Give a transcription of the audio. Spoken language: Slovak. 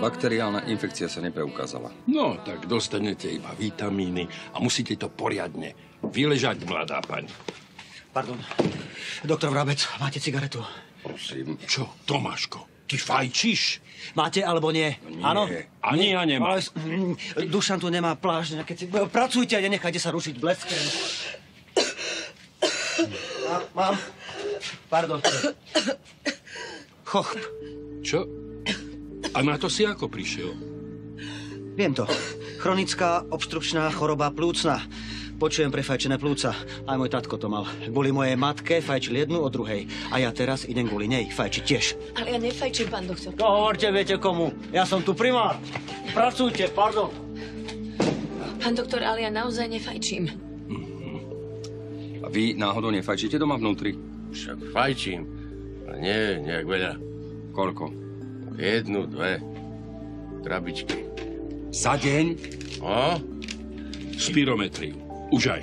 Bakteriálna infekcia sa nepreukázala. No, tak dostanete iba vitamíny a musíte to poriadne vyležať, mladá pani. Pardon. Doktor Vrabec, máte cigaretu? Prosím. Čo, Tomáško, ty fajčíš? Máte alebo nie? Nie. Áno? Ani ja nemám. Ale, Dušan tu nemá plášť. Keď si, pracujte a nenechajte sa rušiť bleskem. Mám, mám. Pardon. Chochp. Čo? A na to si ako prišiel? Viem to. Chronická obštrukčná choroba plúcna. Počujem prefajčené plúca. Aj môj tatko to mal. Kvôli mojej matke fajčil jednu od druhej. A ja teraz idem kvôli nej fajčiť tiež. Ale ja nefajčím, pán doktor. To hovorte, viete komu. Ja som tu primár. Pracujte, pardon. Pán doktor, ale ja naozaj nefajčím. A vy náhodou nefajčíte doma vnútri? Však fajčím. Nie, nejak veľa. Koľko? Jednu, dve. Krabičky. Za deň? No? Spirometriu. Už aj.